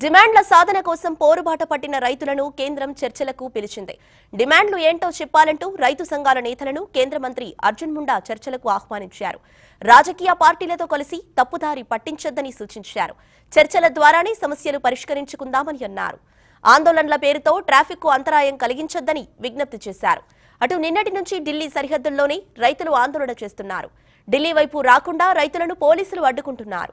డిమాండ్ల సాధన కోసం పోరుబాట పట్టిన రైతులను కేంద్రం చర్చలకు పిలిచింది. డిమాండ్లు ఏంటో చెప్పాలంటూ రైతు సంఘాల నేతలను కేంద్ర మంత్రి అర్జున్ ముండా చర్చలకు ఆహ్వానించారు. రాజకీయ పార్టీలతో కలిసి తప్పుదారి పట్టించొద్దని సూచించారు. చర్చల ద్వారానే సమస్యలు పరిష్కరించుకుందామని అన్నారు. ఆందోళనల పేరుతో ట్రాఫిక్కు అంతరాయం కలిగించొద్దని విజ్ఞప్తి చేశారు. అటు నిన్నటి నుంచి ఢిల్లీ సరిహద్దుల్లోనే రైతులు ఆందోళన చేస్తున్నారు. ఢిల్లీ వైపు రాకుండా రైతులను పోలీసులు అడ్డుకుంటున్నారు.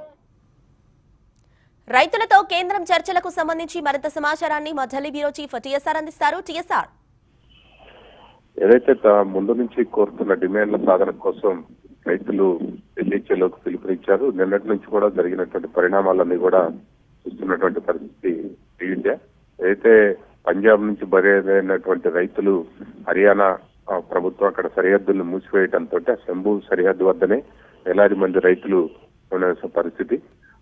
రైతులతో కేంద్రం చర్చలకు సంబంధించి మరింత సమాచారాన్ని మా ఢిల్లీ బ్యూరో చీఫ్ టీఎస్ఆర్ అందిస్తారు. టీఎస్ఆర్. ఏదైతే ముందు నుంచి కోరుతున్న డిమాండ్ల సాధన కోసం రైతులు ఢిల్లీ చెలోకి పిలుపునిచ్చారు. నిన్నటి నుంచి కూడా జరిగినటువంటి పరిణామాలన్నీ కూడా చూస్తున్నటువంటి పరిస్థితి ఈ ఇండియా. ఏదైతే పంజాబ్ నుంచి బరైనటువంటి రైతులు హర్యానా ప్రభుత్వం అక్కడ సరిహద్దులను మూసివేయడంతో శంభు సరిహద్దు వద్దనే వేలాది మంది రైతులు ఉన్న పరిస్థితి.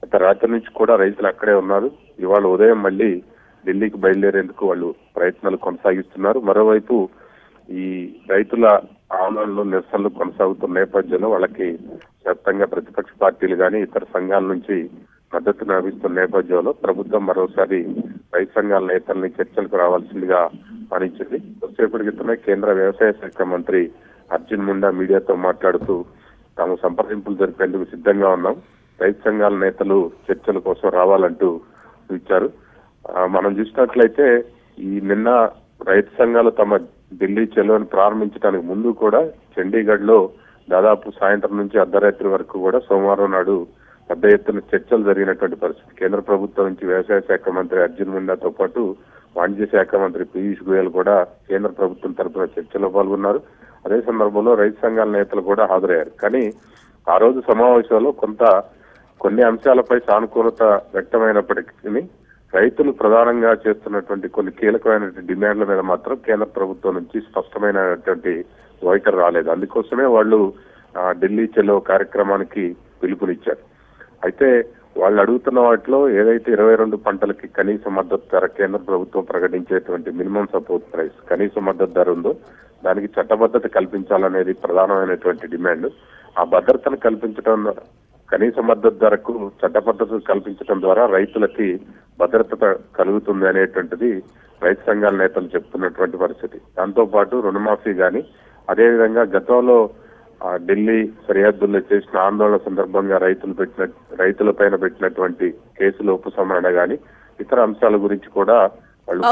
గత రాత్రి నుంచి కూడా రైతులు అక్కడే ఉన్నారు. ఇవాళ ఉదయం మళ్ళీ ఢిల్లీకి బయలుదేరేందుకు వాళ్ళు ప్రయత్నాలు కొనసాగిస్తున్నారు. మరోవైపు ఈ రైతుల ఆందోళనలు నిరసనలు కొనసాగుతున్న నేపథ్యంలో వాళ్ళకి వ్యాప్తంగా ప్రతిపక్ష పార్టీలు కానీ ఇతర సంఘాల నుంచి మద్దతు లభిస్తున్న నేపథ్యంలో ప్రభుత్వం మరోసారి రైతు సంఘాల నేతల్ని చర్చలకు రావాల్సిందిగా పనిచింది కొద్దిసేపటి క్రితమే కేంద్ర వ్యవసాయ శాఖ మంత్రి అర్జున్ ముండా మీడియాతో మాట్లాడుతూ తాము సంప్రదింపులు జరిపేందుకు సిద్ధంగా ఉన్నాం. రైతు సంఘాల నేతలు చర్చల కోసం రావాలంటూ ఇచ్చారు మనం చూసినట్లయితే ఈ నిన్న రైతు సంఘాలు తమ ఢిల్లీ చెలోని ప్రారంభించడానికి ముందు కూడా చండీగఢ్లో దాదాపు సాయంత్రం నుంచి అర్ధరాత్రి వరకు కూడా సోమవారం నాడు పెద్ద ఎత్తున చర్చలు జరిగినటువంటి పరిస్థితి. కేంద్ర ప్రభుత్వం నుంచి వ్యవసాయ శాఖ మంత్రి అర్జున్ ముండాతో పాటు వాణిజ్య శాఖ మంత్రి పీయూష్ గోయల్ కూడా కేంద్ర ప్రభుత్వం తరపున చర్చలో పాల్గొన్నారు. అదే సందర్భంలో రైతు సంఘాల నేతలు కూడా హాజరయ్యారు. కానీ ఆ రోజు సమావేశంలో కొంత కొన్ని అంశాలపై సానుకూలత వ్యక్తమైనప్పటికీ రైతులు ప్రధానంగా చేస్తున్నటువంటి కొన్ని కీలకమైనటువంటి డిమాండ్ల మీద మాత్రం కేంద్ర ప్రభుత్వం నుంచి స్పష్టమైనటువంటి వైఖరి రాలేదు. అందుకోసమే వాళ్ళు ఢిల్లీ చెలో కార్యక్రమానికి పిలుపునిచ్చారు. అయితే వాళ్ళు అడుగుతున్న వాటిలో ఏదైతే ఇరవై రెండు పంటలకి కనీస మద్దతు ధర కేంద్ర ప్రభుత్వం ప్రకటించేటువంటి మినిమం సపోర్ట్ ప్రైస్ కనీస మద్దతు ధర ఉందో దానికి చట్టబద్ధత కల్పించాలనేది ప్రధానమైనటువంటి డిమాండ్. ఆ భద్రతను కల్పించడం కనీస మద్దతు ధరకు చట్టబద్ధత కల్పించడం ద్వారా రైతులకి భద్రత కలుగుతుంది అనేటువంటిది రైతు సంఘాల నేతలు చెప్తున్నటువంటి పరిస్థితి. దాంతో పాటు రుణమాఫీ గాని అదేవిధంగా గతంలో ఢిల్లీ సరిహద్దుల్లో చేసిన ఆందోళన సందర్భంగా రైతులు పెట్టిన రైతులపైన పెట్టినటువంటి కేసుల ఉపసంహరణ గాని ఇతర అంశాల గురించి కూడా వాళ్ళు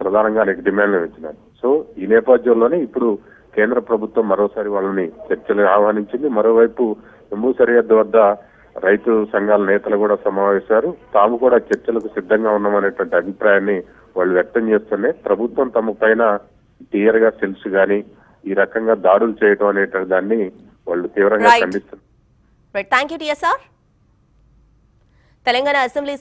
ప్రధానంగా అనేక డిమాండ్లు ఇచ్చినారు సో ఈ నేపథ్యంలోనే ఇప్పుడు కేంద్ర ప్రభుత్వం మరోసారి వాళ్ళని చర్చలు ఆహ్వానించింది. మరోవైపు జమ్మూ సరిహద్దు వద్ద రైతు సంఘాల నేతలు కూడా సమావేశారు తాము కూడా చర్చలకు సిద్ధంగా ఉన్నామనేటువంటి అభిప్రాయాన్ని వాళ్ళు వ్యక్తం చేస్తూనే ప్రభుత్వం తమ పైన క్లియర్గా సెల్స్ గాని ఈ రకంగా దాడులు చేయడం అనేటువంటి దాన్ని వాళ్ళు తీవ్రంగా. ఖండిస్తున్నారు. తెలంగాణ అసెంబ్లీ